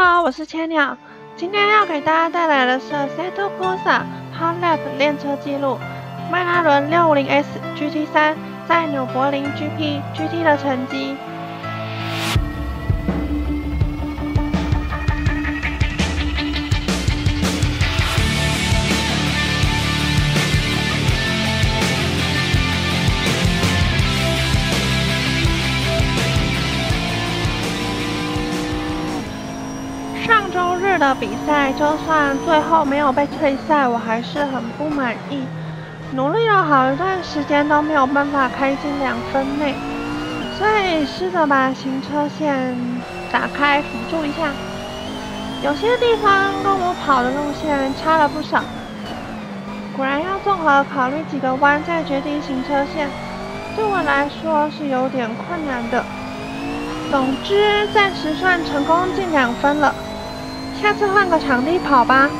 好，我是千鸟，今天要给大家带来的是 Seto c o s a Hot Lap 练车记录，迈拉伦 650S GT3 在纽柏林 GP GT 的成绩。日的比赛，就算最后没有被退赛，我还是很不满意。努力了好一段时间都没有办法开进两分内，所以试着把行车线打开辅助一下。有些地方跟我跑的路线差了不少，果然要综合考虑几个弯再决定行车线，对我来说是有点困难的。总之，暂时算成功进两分了。下次换个场地跑吧。